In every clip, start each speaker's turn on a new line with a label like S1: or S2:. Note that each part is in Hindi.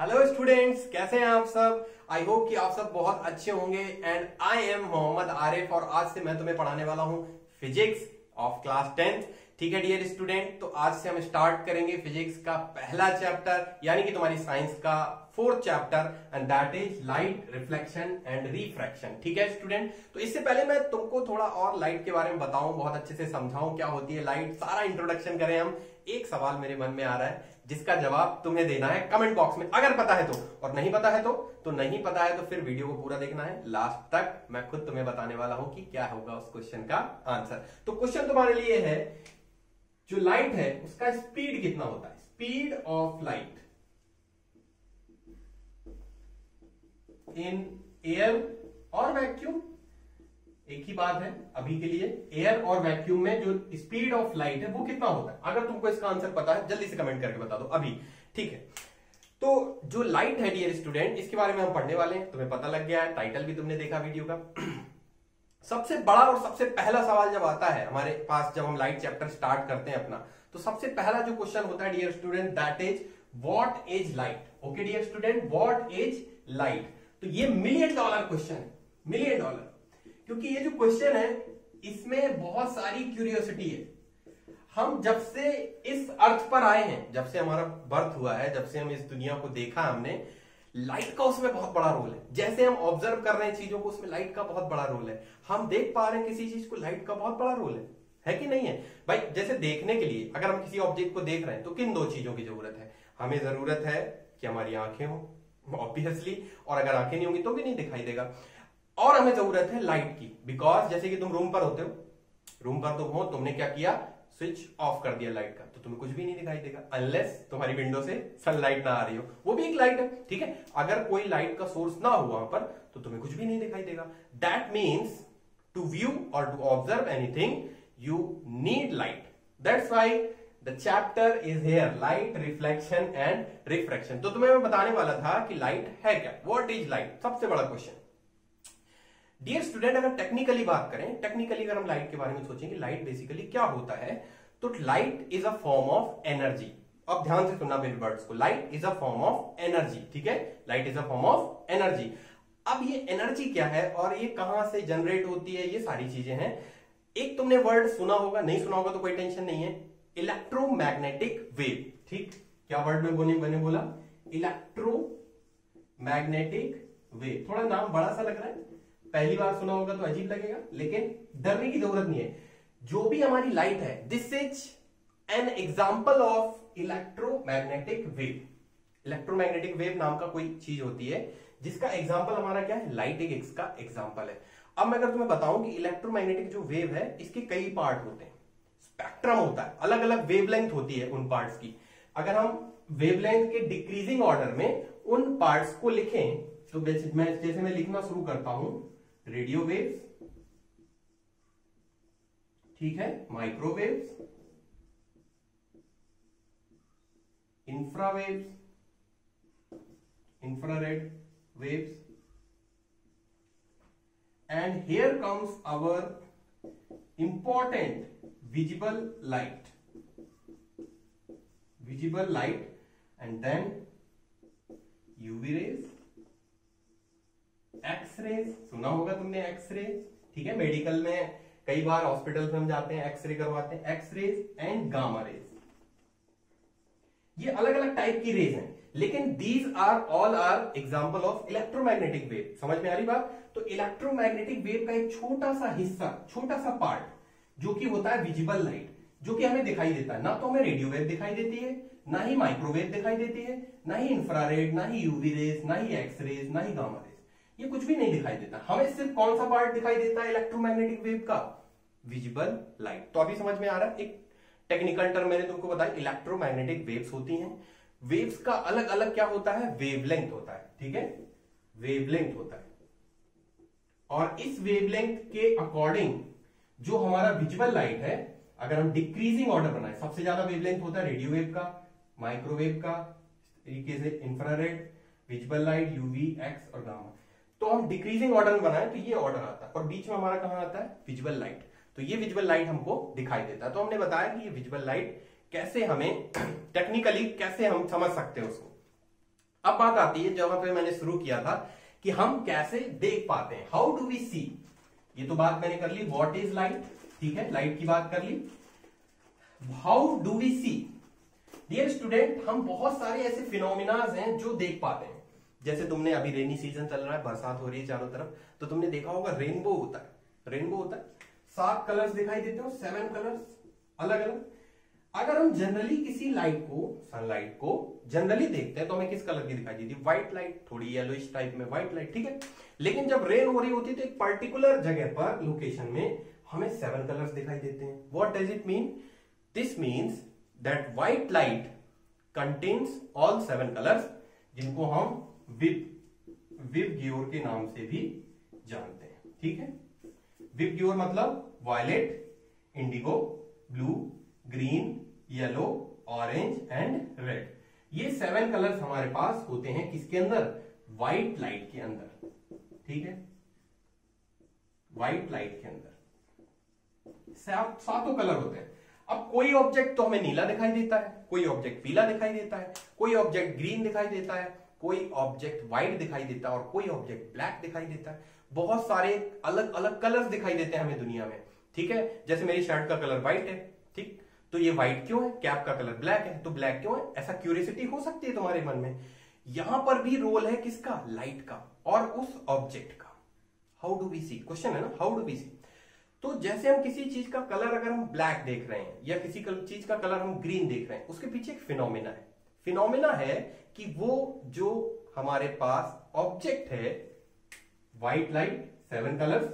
S1: हेलो स्टूडेंट्स कैसे हैं आप सब? आई होप कि आप सब बहुत अच्छे होंगे. And I am Mohammad Arif और आज से मैं तुम्हें पढ़ाने वाला हूँ फिजिक्स ऑफ़ क्लास टेंथ ठीक है डियर स्टूडेंट तो आज से हम स्टार्ट करेंगे फिजिक्स का पहला चैप्टर यानी कि तुम्हारी साइंस का fourth chapter and that is light reflection and refraction ठीक है स्टूडेंट तो इससे पहले मैं तुमको थोड़ा और लाइट के बारे में बताऊँ, बहुत अच्छे से समझाऊं क्या होती है लाइट सारा इंट्रोडक्शन करें हम. एक सवाल मेरे मन में आ रहा है, जिसका जवाब तुम्हें देना है कमेंट बॉक्स में। अगर पता है तो। और नहीं पता है तो तो नहीं पता है तो फिर वीडियो को पूरा देखना है। लास्ट तक मैं खुद तुम्हें बताने वाला हूँ कि क्या होगा उस क्वेश्चन का आंसर तो क्वेश्चन तुम्हारे लिए है, जो लाइट है, उसका स्पीड कितना होता है? Speed of light in air और वैक्यूम एक ही बात है, अभी के लिए एयर और वैक्यूम में जो स्पीड ऑफ़ लाइट है, वो कितना होता है? अगर तुमको इसका आंसर पता है, जल्दी से कमेंट करके बता दो, अभी। ठीक है। तो जो लाइट है डियर स्टूडेंट इसके बारे में हम पढ़ने वाले हैं, तुम्हें पता लग गया है टाइटल भी तुमने देखा वीडियो का। सबसे बड़ा और सबसे पहला सवाल जब आता है, हमारे पास जब हम लाइट चैप्टर स्टार्ट करते हैं अपना तो सबसे पहला जो क्वेश्चन होता है dear student that is what is light okay dear student what is light तो ये मिलियन डॉलर क्वेश्चन है मिलियन डॉलर क्योंकि ये जो क्वेश्चन है, इसमें बहुत सारी क्यूरियोसिटी है। हम जब से इस अर्थ पर आए हैं, जब से हमारा बर्थ हुआ है, जब से हम इस दुनिया को देखा हमने लाइट का उसमें बहुत बड़ा रोल है। जैसे हम ऑब्ज़र्व कर रहे हैं चीज़ों को, उसमें लाइट का बहुत बड़ा रोल है। हम देख पा रहे हैं किसी चीज़ को लाइट का बहुत बड़ा रोल है। है कि नहीं है? भाई, जैसे देखने के लिए, अगर हम किसी ऑब्जेक्ट को देख रहे हैं तो किन दो चीज़ों की ज़रूरत है? हमें ज़रूरत है कि हमारी आँखें हो ऑब्वियसली और अगर आँखें नहीं होंगी तो भी नहीं दिखाई देगा। और हमें ज़रूरत है लाइट की। बिकॉज़ जैसे कि तुम रूम पर होते हो रूम पर तुम हो, तुमने क्या किया? स्विच ऑफ़ कर दिया लाइट का। तो तुम्हें कुछ भी नहीं दिखाई देगा अनलेस तुम्हारी विंडो से सनलाइट ना आ रही हो। वो भी एक लाइट है, ठीक है? अगर कोई लाइट का सोर्स ना हो वहाँ पर तो तुम्हें कुछ भी नहीं दिखाई देगा। दैट मीन्स टू व्यू और to observe anything you need light that's why the chapter is here light reflection and refraction तो तुम्हें मैं बताने वाला था कि लाइट है क्या? वॉट इज़ लाइट सबसे बड़ा क्वेश्चन डियर स्टूडेंट अगर टेक्निकली बात करें टेक्निकली अगर हम लाइट के बारे में सोचेंगे लाइट बेसिकली क्या होता है? तो light is a form of energy अब ध्यान से सुनना मेरे वर्ड्स को। Light is a form of energy ठीक है? Light is a form of energy अब ये एनर्जी क्या है और ये कहाँ से जनरेट होती है? ये सारी चीज़ें हैं। एक तुमने वर्ड सुना होगा, नहीं सुना होगा तो कोई टेंशन नहीं है। इलेक्ट्रोमैग्नेटिक वेव ठीक? क्या वर्ड में बोने बने बोला? इलेक्ट्रोमैग्नेटिक वेव थोड़ा नाम बड़ा सा लग रहा है। पहली बार सुना होगा तो अजीब लगेगा, लेकिन डरने की ज़रूरत नहीं है। जो भी हमारी लाइट है this is an example of electromagnetic wave electromagnetic wave नाम का कोई चीज़ होती है, जिसका एग्ज़ाम्पल हमारा क्या है? लाइट एक इसका एग्ज़ाम्पल है। अब मैं अगर तुम्हें बताऊँ कि इलेक्ट्रोमैग्नेटिक जो वेव है, इसके कई पार्ट होते हैं। स्पेक्ट्रम होता है। अलग अलग वेवलेंथ होती है उन पार्ट्स की। अगर हम वेवलेंथ के डिक्रीजिंग ऑर्डर में उन पार्ट्स को लिखें तो मैं जैसे मैं लिखना शुरू करता हूँ रेडियो वेव्स, ठीक है, microwaves, infrawaves, infrared waves and here comes our important visible light visible light and then UV rays X ray सुना होगा तुमने एक्सरे ठीक है मेडिकल में कई बार हॉस्पिटल में हम जाते हैं एक्सरे करवाते हैं एक्सरेज एंड गामा रेज ये अलग अलग टाइप की रेज हैं, लेकिन these are all are example of electromagnetic wave समझ में आ रही बात? तो इलेक्ट्रोमैग्नेटिक वेव का एक छोटा सा हिस्सा छोटा सा पार्ट जो कि होता है विजिबल लाइट जो कि हमें दिखाई देता है। ना तो हमें रेडियो वेव दिखाई देती है, ना ही माइक्रोवेव दिखाई देती है, ना ही इंफ्रारेड ना ही यूवी रेज ना ही एक्सरेज ना ही गामा रेज ये कुछ भी नहीं दिखाई देता। हमें सिर्फ़ कौन सा पार्ट दिखाई देता है इलेक्ट्रोमैग्नेटिक वेव का? विजिबल लाइट तो अभी समझ में आ रहा है, एक टेक्निकल टर्म मैंने तुमको बताया इलेक्ट्रोमैग्नेटिक वेव्स होती हैं। वेव्स का अलग अलग क्या होता है? वेवलेंथ होता है, ठीक है? वेवलेंथ होता है। और इस वेवलेंथ के अकॉर्डिंग जो हमारा विजिबल लाइट है, अगर हम डिक्रीजिंग ऑर्डर बनाए, सबसे ज़्यादा वेवलेंथ होता है रेडियो वेव का माइक्रोवेव का तरीके से infrared visible light UV X और गामा तो हम डिक्रीजिंग ऑर्डर में बनाए तो ये ऑर्डर आता है। और बीच में हमारा कहाँ आता है? विजुअल लाइट तो ये विजुअल लाइट हमको दिखाई देता है। तो हमने बताया कि ये विजुअल लाइट कैसे हमें टेक्निकली कैसे हम समझ सकते हैं उसको। अब बात आती है जहाँ पे मैंने शुरू किया था कि हम कैसे देख पाते हैं। हाउ डू वी सी ये तो बात मैंने कर ली। वॉट इज़ लाइट ठीक है लाइट की बात कर ली। How do we see dear student हम बहुत सारे ऐसे फिनोमिनाज हैं जो देख पाते हैं। जैसे तुमने अभी रेनी सीज़न चल रहा है, बरसात हो रही है चारों तरफ़ तो तुमने देखा होगा रेनबो होता है। रेनबो होता है। सात कलर्स दिखाई देते हो सेवन कलर्स अलग अलग अगर हम जनरली किसी लाइट को सनलाइट को जनरली देखते हैं तो हमें किस कलर की दिखाई देती है? व्हाइट लाइट थोड़ी येलोइश टाइप में व्हाइट लाइट ठीक है? लेकिन जब रेन हो रही होती है तो एक पर्टिकुलर जगह पर लोकेशन में हमें सेवन कलर्स दिखाई देते हैं। What does it mean this means that white light contains all seven colours जिनको हम विप विप ग्योर के नाम से भी जानते हैं, ठीक है? विप ग्योर मतलब violet indigo blue green yellow orange and red ये सेवन कलर्स हमारे पास होते हैं किसके अंदर? व्हाइट लाइट के अंदर, ठीक है? व्हाइट लाइट के अंदर। सातों कलर होते हैं। अब कोई ऑब्जेक्ट तो हमें नीला दिखाई देता है, कोई ऑब्जेक्ट पीला दिखाई देता है, कोई ऑब्जेक्ट ग्रीन दिखाई देता है कोई ऑब्जेक्ट व्हाइट दिखाई देता है और कोई ऑब्जेक्ट ब्लैक दिखाई देता है। बहुत सारे अलग अलग कलर्स दिखाई देते हैं हमें दुनिया में। ठीक है? जैसे मेरी शर्ट का कलर व्हाइट है, ठीक? तो ये व्हाइट क्यों है? कैप का कलर ब्लैक है तो ब्लैक क्यों है? ऐसा क्यूरियसिटी हो सकती है तुम्हारे मन में। यहाँ पर भी रोल है किसका? लाइट का और उस ऑब्जेक्ट का। How do we see question है ना? हाउ डू वी सी तो जैसे हम किसी चीज़ का कलर अगर हम ब्लैक देख रहे हैं या किसी चीज़ का कलर हम ग्रीन देख रहे हैं, उसके पीछे एक फिनोमिना है। फिनोमिना है कि वो जो हमारे पास ऑब्जेक्ट है व्हाइट लाइट सेवन कलर्स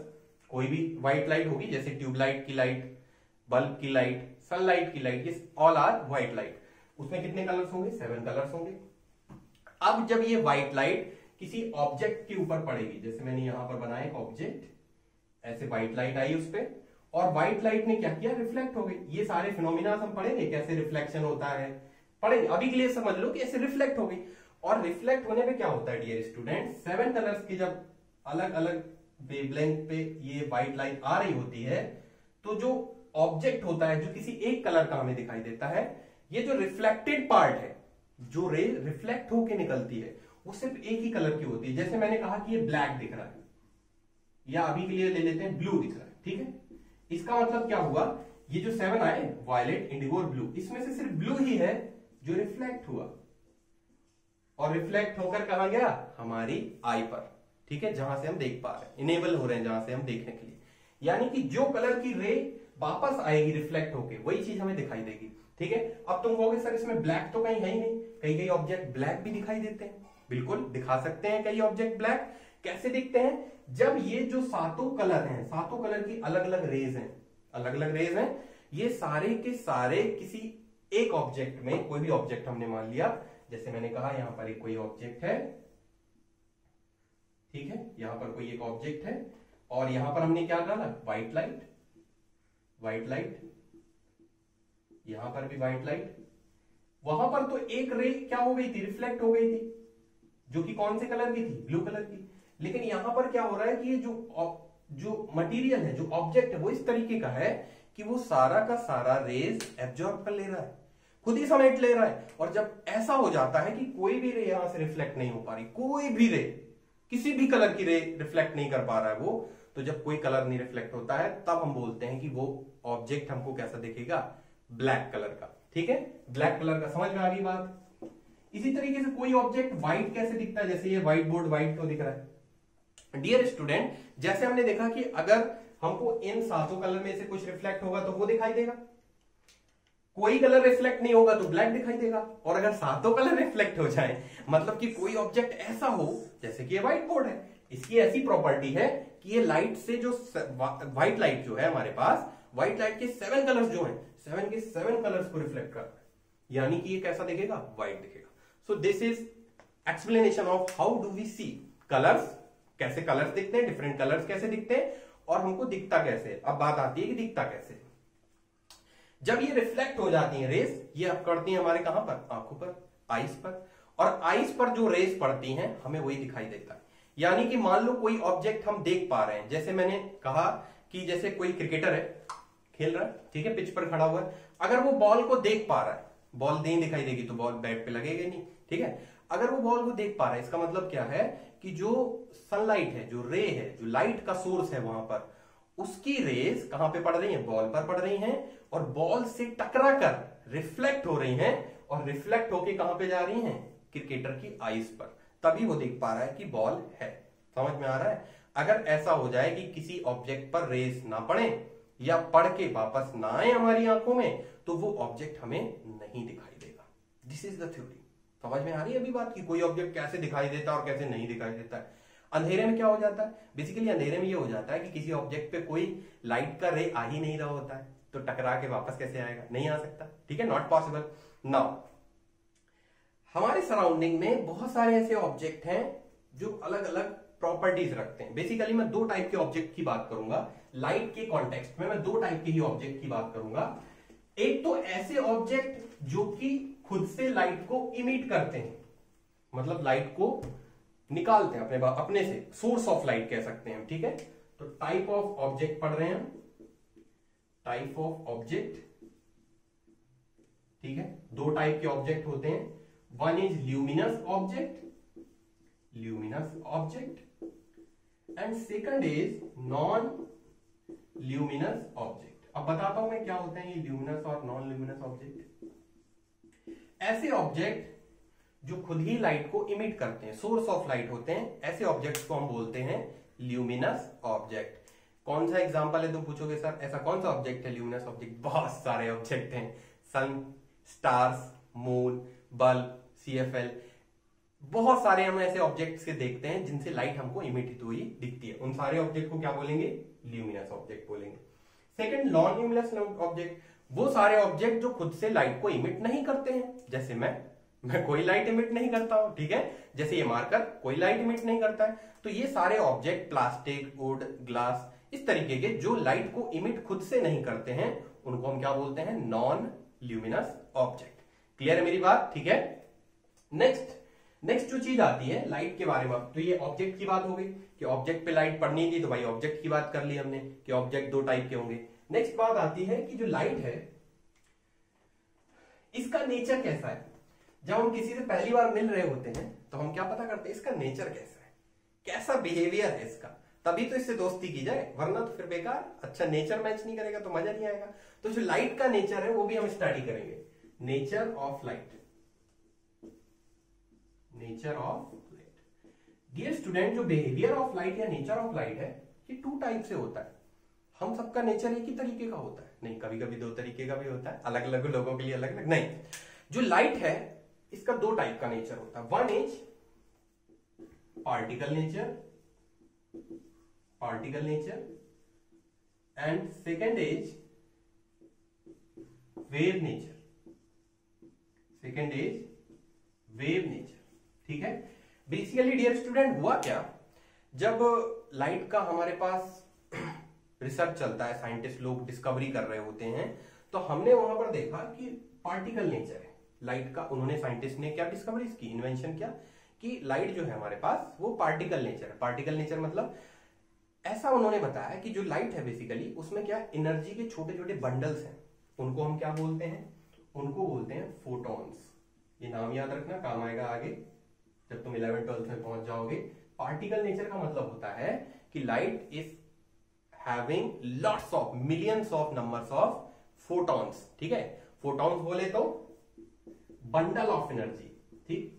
S1: कोई भी व्हाइट लाइट होगी, जैसे ट्यूबलाइट की लाइट बल्ब की लाइट सनलाइट की लाइट ये ऑल आर व्हाइट लाइट उसमें कितने कलर्स होंगे? सेवन कलर्स होंगे. अब जब ये व्हाइट लाइट किसी ऑब्जेक्ट के ऊपर पड़ेगी, जैसे मैंने यहाँ पर बनाया एक ऑब्जेक्ट ऐसे व्हाइट लाइट आई उस पर और व्हाइट लाइट ने क्या किया? रिफ्लेक्ट हो गई. ये सारे फिनोमिना हम पढ़ेंगे, कैसे रिफ्लेक्शन होता है पढ़ेंगे। अभी के लिए समझ लो कि ऐसे रिफ्लेक्ट हो गई। और रिफ्लेक्ट होने पे क्या होता है डियर स्टूडेंट सेवन कलर्स की जब अलग अलग वेवलेंथ पे ये व्हाइट लाइट आ रही होती है तो जो ऑब्जेक्ट होता है, जो किसी एक कलर का हमें दिखाई देता है, ये जो रिफ्लेक्टेड पार्ट है, जो रे रिफ्लेक्ट होके निकलती है, वो सिर्फ़ एक ही कलर की होती है। जैसे मैंने कहा कि ये ब्लैक दिख रहा है, या अभी के लिए ले लेते हैं ब्लू दिख रहा है, ठीक है? इसका मतलब क्या हुआ? ये जो सेवन आए वायलेट इंडिगो और ब्लू इसमें से सिर्फ़ ब्लू ही है जो रिफ्लेक्ट हुआ। और रिफ्लेक्ट होकर कहा गया हमारी आई पर। ठीक है? जहाँ से हम देख पा रहे हैं। इनेबल हो रहे हैं जहाँ से हम देखने के लिए। यानी कि जो कलर की रे वापस आएगी रिफ्लेक्ट होके, वही चीज़ हमें दिखाई देगी। ठीक है? अब तुम कहोगे, सर, इसमें ब्लैक तो कहीं है ही नहीं। कई कई ऑब्जेक्ट ब्लैक भी दिखाई देते हैं। बिल्कुल, दिखा सकते हैं कई ऑब्जेक्ट ब्लैक कैसे दिखते हैं? जब ये जो सातों कलर हैं, सातों कलर की अलग अलग रेज हैं अलग अलग रेज हैं, ये सारे के सारे किसी एक ऑब्जेक्ट में कोई भी ऑब्जेक्ट हमने मान लिया, जैसे मैंने कहा यहाँ पर एक कोई ऑब्जेक्ट है, ठीक है? यहाँ पर कोई एक ऑब्जेक्ट है, और यहाँ पर हमने क्या डाला? व्हाइट लाइट व्हाइट लाइट यहाँ पर भी व्हाइट लाइट वहाँ पर तो एक रे क्या हो गई थी? रिफ्लेक्ट हो गई थी, जो कि कौन से कलर की थी? ब्लू कलर की। लेकिन यहाँ पर क्या हो रहा है कि ये जो जो मटेरियल है, जो ऑब्जेक्ट है, वो इस तरीके का है कि वो सारा का सारा रेज एब्जॉर्ब कर ले रहा है। खुद ही समेट ले रहा है। और जब ऐसा हो जाता है कि कोई भी रे यहाँ से रिफ्लेक्ट नहीं हो पा रही, कोई भी रे, किसी भी कलर की रे रिफ्लेक्ट नहीं कर पा रहा है वो तो जब कोई कलर नहीं रिफ्लेक्ट होता है, तब हम बोलते हैं कि वो ऑब्जेक्ट हमको कैसा दिखेगा? ब्लैक कलर का। ठीक है? ब्लैक कलर का समझ में आ गई बात? इसी तरीके से कोई ऑब्जेक्ट व्हाइट कैसे दिखता है? जैसे ये व्हाइट बोर्ड व्हाइट क्यों दिख रहा है। डियर स्टूडेंट जैसे हमने देखा कि अगर हमको इन सातों कलर में से कुछ रिफ्लेक्ट होगा तो वो दिखाई देगा। कोई कलर रिफ्लेक्ट नहीं होगा तो ब्लैक दिखाई देगा। और अगर सातों कलर रिफ्लेक्ट हो जाए मतलब कि कोई ऑब्जेक्ट ऐसा हो, जैसे कि ये व्हाइट बोर्ड है, इसकी ऐसी प्रॉपर्टी है कि ये लाइट से जो व्हाइट लाइट जो है हमारे पास व्हाइट लाइट के सेवन कलर्स जो हैं सेवन के सेवन कलर्स को रिफ्लेक्ट कर रहा है। यानी कि ये कैसा दिखेगा? व्हाइट दिखेगा। So this is explanation of how do we see colours कैसे कलर्स दिखते हैं डिफरेंट कलर्स कैसे दिखते हैं, और हमको दिखता कैसे अब बात आती है कि दिखता कैसे जब ये रिफ्लेक्ट हो जाती है रेस ये अब करती है हमारे कहाँ पर? आँखों पर आइस पर। और आइस पर जो रेस पड़ती हैं, हमें वही दिखाई देता है। यानी कि मान लो कोई ऑब्जेक्ट हम देख पा रहे हैं। जैसे मैंने कहा कि जैसे कोई क्रिकेटर है, खेल रहा है, ठीक है पिच पर खड़ा हुआ है। अगर वो बॉल को देख पा रहा है बॉल नहीं दिखाई देगी तो बॉल बैट पे लगेगा नहीं, ठीक है? अगर वो बॉल को देख पा रहा है, इसका मतलब क्या है कि जो सनलाइट है, जो रे है, जो लाइट का सोर्स है वहाँ पर, उसकी रेस कहाँ पे पड़ रही है? बॉल पर पड़ रही हैं। और बॉल से टकरा कर रिफ्लेक्ट हो रही हैं और रिफ्लेक्ट होके कहाँ पे जा रही हैं? क्रिकेटर की आईज पर। तभी वो देख पा रहा है कि बॉल है। समझ में आ रहा है? अगर ऐसा हो जाए कि किसी ऑब्जेक्ट पर रेस ना पड़े या पढ़ के वापस ना आए हमारी आँखों में तो वो ऑब्जेक्ट हमें नहीं दिखाई देगा। दिस इज़ द थ्योरी समझ में आ रही है अभी बात की कोई ऑब्जेक्ट कैसे दिखाई देता है और कैसे नहीं दिखाई देता है? अंधेरे में क्या हो जाता है? बेसिकली अंधेरे में ये हो जाता है कि किसी ऑब्जेक्ट पे कोई लाइट का रे आ ही नहीं रहा होता है। तो टकरा के वापस कैसे आएगा? नहीं आ सकता। ठीक है? नॉट पॉसिबल नाउ हमारे सराउंडिंग में बहुत सारे ऐसे ऑब्जेक्ट हैं जो अलग अलग प्रॉपर्टीज़ रखते हैं। बेसिकली मैं दो टाइप के ऑब्जेक्ट की बात करूँगा। लाइट के कॉन्टेक्स्ट में मैं दो टाइप के ही ऑब्जेक्ट की बात करूँगा। एक तो ऐसे ऑब्जेक्ट जो कि खुद से लाइट को इमिट करते हैं। मतलब लाइट को निकालते हैं अपने अपने से। सोर्स ऑफ़ लाइट कह सकते हैं ठीक है? तो टाइप ऑफ़ ऑब्जेक्ट पढ़ रहे हैं टाइप ऑफ़ ऑब्जेक्ट ठीक है? दो टाइप के ऑब्जेक्ट होते हैं। One is luminous object luminous object and second is non luminous object अब बताता हूँ मैं क्या होते हैं ये ल्यूमिनस और नॉन ल्यूमिनस ऑब्जेक्ट ऐसे ऑब्जेक्ट जो खुद ही लाइट को इमिट करते हैं सोर्स ऑफ़ लाइट होते हैं, ऐसे ऑब्जेक्ट्स को हम बोलते हैं ल्यूमिनस ऑब्जेक्ट कौन सा एग्जांपल है तुम पूछोगे सर ऐसा कौन सा ऑब्जेक्ट है? ल्यूमिनस ऑब्जेक्ट बहुत सारे ऑब्जेक्ट हैं। Sun stars moon bulb CFL बहुत सारे हम ऐसे ऑब्जेक्ट्स के देखते हैं जिनसे लाइट हमको इमिट हुई दिखती है। उन सारे ऑब्जेक्ट को क्या बोलेंगे? ल्यूमिनस ऑब्जेक्ट बोलेंगे। सेकंड नॉन ल्यूमिनस ऑब्जेक्ट वो सारे ऑब्जेक्ट जो खुद से लाइट को इमिट नहीं करते हैं। जैसे मैं मैं कोई लाइट इमिट नहीं करता हूँ, ठीक है? जैसे ये मार्कर कोई लाइट इमिट नहीं करता है। तो ये सारे ऑब्जेक्ट प्लास्टिक वुड ग्लास इस तरीके के जो लाइट को इमिट खुद से नहीं करते हैं, उनको हम क्या बोलते हैं? नॉन ल्यूमिनस ऑब्जेक्ट क्लियर है मेरी बात? ठीक है? नेक्स्ट नेक्स्ट जो चीज़ आती है लाइट के बारे में तो ये ऑब्जेक्ट की बात हो गई कि ऑब्जेक्ट पे लाइट पड़नी थी तो भाई ऑब्जेक्ट की बात कर ली हमने कि ऑब्जेक्ट दो टाइप के होंगे। नेक्स्ट बात आती है कि जो लाइट है, इसका नेचर कैसा है? जब हम किसी से पहली बार मिल रहे होते हैं तो हम क्या पता करते हैं, इसका नेचर कैसा है? कैसा बिहेवियर है इसका? तभी तो इससे दोस्ती की जाए, वरना तो फिर बेकार। अच्छा नेचर मैच नहीं करेगा तो मज़ा नहीं आएगा। तो जो लाइट का नेचर है, वो भी हम स्टडी करेंगे। Nature of light nature of light dear student जो बिहेवियर ऑफ़ लाइट या नेचर ऑफ़ लाइट है, ये टू टाइप से होता है। हम सबका नेचर एक ही तरीके का होता है। नहीं कभी कभी दो तरीके का भी होता है। अलग अलग लोगों के लिए अलग अलग नहीं। जो लाइट है, इसका दो टाइप का नेचर होता है। One is particle nature particle nature and second is wave nature second is wave nature ठीक है? बेसिकली डियर स्टूडेंट हुआ क्या? जब लाइट का हमारे पास रिसर्च चलता है साइंटिस्ट लोग डिस्कवरी कर रहे होते हैं तो हमने वहाँ पर देखा कि पार्टिकल नेचर है। लाइट का उन्होंने साइंटिस्ट ने क्या डिस्कवरी की? इन्वेंशन क्या? कि लाइट जो है हमारे पास, वो पार्टिकल नेचर है। पार्टिकल नेचर मतलब ऐसा उन्होंने बताया कि जो लाइट है बेसिकली उसमें क्या एनर्जी के छोटे छोटे बंडल्स हैं। उनको हम क्या बोलते हैं? उनको बोलते हैं फोटॉन्स ये नाम याद रखना, काम आएगा आगे, जब तुम इलेवन ट्वेल्थ में पहुँच जाओगे। पार्टिकल नेचर का मतलब होता है कि light is having lots of millions of numbers of photons ठीक है? फोटॉन्स बोले तो बंडल ऑफ़ एनर्जी ठीक?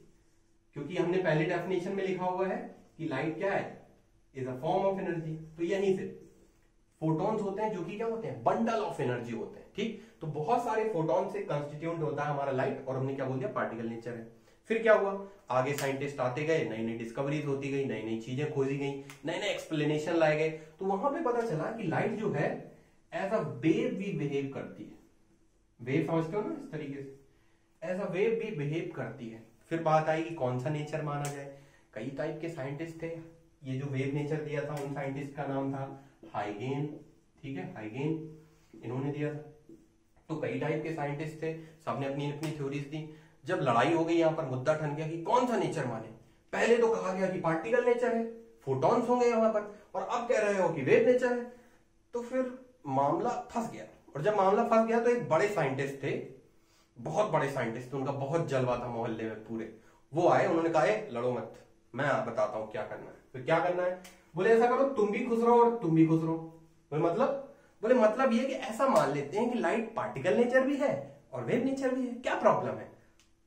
S1: क्योंकि हमने पहले डेफिनेशन में लिखा हुआ है कि लाइट क्या है? Is a form of energy तो यहीं से फोटॉन्स होते हैं जो कि क्या होते हैं? बंडल ऑफ़ एनर्जी होते हैं, ठीक? तो बहुत सारे फोटोन से कंस्टिट्यूट होता है हमारा लाइट और हमने क्या बोल दिया? पार्टिकल नेचर है। फिर क्या हुआ? आगे साइंटिस्ट आते गए नई नई डिस्कवरीज होती गई नई नई चीज़ें खोजी गई नए नए एक्सप्लेनेशन लाए गए। तो वहाँ पे पता चला कि लाइट जो है एज अ वेव भी बिहेव करती है। वेव समझते हो ना इस तरीके से? एज अ वेव भी बिहेव करती है। फिर बात आई कि कौन सा नेचर माना जाए? कई टाइप के साइंटिस्ट थे। ये जो वेव नेचर दिया था उन साइंटिस्ट का नाम था हाइगेन, ठीक है? हाइगेन इन्होंने दिया था। तो कई टाइप के साइंटिस्ट थे, सबने अपनी अपनी थ्योरीज दी। जब लड़ाई हो गई, यहाँ पर मुद्दा ठन गया कि कौन सा नेचर माने? पहले तो कहा गया कि पार्टिकल नेचर है फोटॉन्स होंगे यहाँ पर, और अब कह रहे हो कि वेव नेचर है। तो फिर मामला फंस गया। और जब मामला फंस गया तो एक बड़े साइंटिस्ट थे, बहुत बड़े साइंटिस्ट उनका बहुत जलवा था मोहल्ले में पूरे। वो आए, उन्होंने कहा लड़ो मत, मैं बताता हूँ क्या करना है। फिर क्या करना है? बोले, ऐसा करो, तुम भी खुश रहो और तुम भी खुश रहो। बोले मतलब? बोले मतलब ये कि ऐसा मान लेते हैं कि लाइट पार्टिकल नेचर भी है और वेव नेचर भी है। क्या प्रॉब्लम है?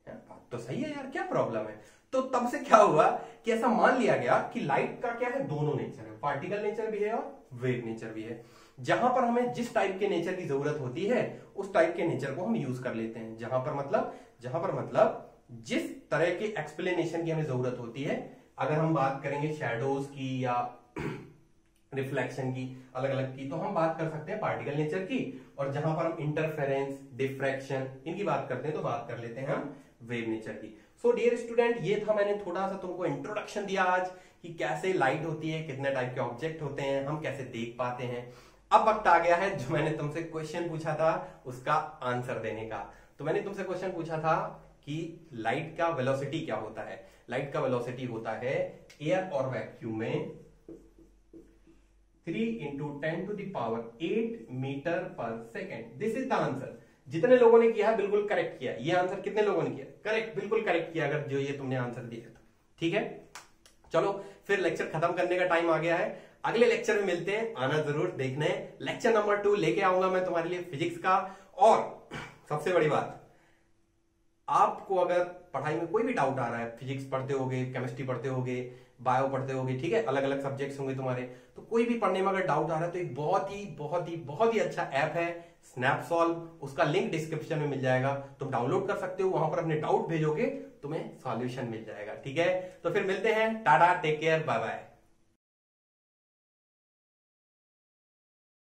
S1: बात तो सही है यार, क्या प्रॉब्लम है? तो तब से क्या हुआ कि ऐसा मान लिया गया कि लाइट का क्या है? दोनों नेचर है। पार्टिकल नेचर भी है और वेव नेचर भी है। जहाँ पर हमें जिस टाइप के नेचर की ज़रूरत होती है, उस टाइप के नेचर को हम यूज़ कर लेते हैं। जहाँ पर मतलब जहाँ पर मतलब जिस तरह के एक्सप्लेनेशन की हमें ज़रूरत होती है अगर हम बात करेंगे शेडोज की या रिफ्लेक्शन की अलग अलग की तो हम बात कर सकते हैं पार्टिकल नेचर की। और जहाँ पर हम इंटरफेरेंस डिफ्रैक्शन इनकी बात करते हैं तो बात कर लेते हैं हम वेव नेचर की। सो डियर स्टूडेंट ये था मैंने थोड़ा सा तुमको इंट्रोडक्शन दिया आज कि कैसे लाइट होती है, कितने टाइप के ऑब्जेक्ट होते हैं, हम कैसे देख पाते हैं। अब वक्त आ गया है जो मैंने तुमसे क्वेश्चन पूछा था, उसका आंसर देने का। तो मैंने तुमसे क्वेश्चन पूछा था कि लाइट का वेलोसिटी क्या होता है? लाइट का वेलोसिटी होता है एयर और वैक्यूम में three into ten to the power eight metre per second this is the answer जितने लोगों ने किया है बिल्कुल करेक्ट किया। ये आंसर कितने लोगों ने किया? करेक्ट बिल्कुल करेक्ट किया, अगर जो ये तुमने आंसर दिया था। ठीक है? चलो, फिर लेक्चर खत्म करने का टाइम आ गया है। अगले लेक्चर में मिलते हैं। आना ज़रूर देखने। लेक्चर नंबर टू लेके आऊँगा मैं तुम्हारे लिए फिजिक्स का। और सबसे बड़ी बात आपको अगर पढ़ाई में कोई भी डाउट आ रहा है फिजिक्स पढ़ते होगे केमिस्ट्री पढ़ते होगे बायो पढ़ते होगे, ठीक है अलग अलग सब्जेक्ट्स होंगे तुम्हारे तो कोई भी पढ़ने में अगर डाउट आ रहा है तो एक बहुत ही बहुत ही बहुत ही अच्छा ऐप है स्नैपसॉल्व उसका लिंक डिस्क्रिप्शन में मिल जाएगा, तुम डाउनलोड कर सकते हो, वहाँ पर अपने डाउट भेजोगे, तुम्हें सॉल्यूशन मिल जाएगा, ठीक है? तो फिर मिलते हैं, tata take care bye bye